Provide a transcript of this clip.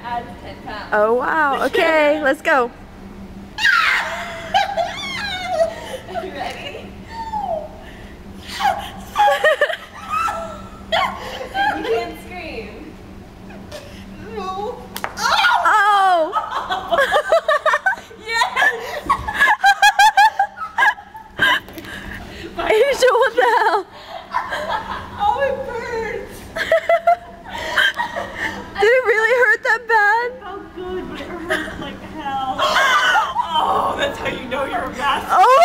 pounds. Oh, wow. Okay, let's go. Oh! Angel, what the hell? it hurts like hell. oh, that's how you know you're a master. Oh.